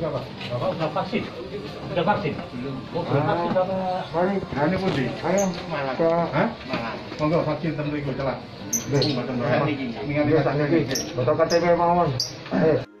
kali. Bapak udah vaksin? Udah vaksin? Belum. Oh, belum vaksin Bapak. Mari, Nah, ini pun di. ayo ke Hah? Monggo vaksin temen iku celak. Deh, Mboten bapak. Ningali nih, foto KTP mawon. Ayo.